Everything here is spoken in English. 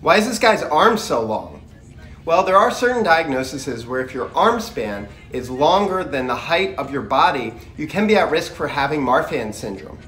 Why is this guy's arm so long? Well, there are certain diagnoses where if your arm span is longer than the height of your body, you can be at risk for having Marfan syndrome.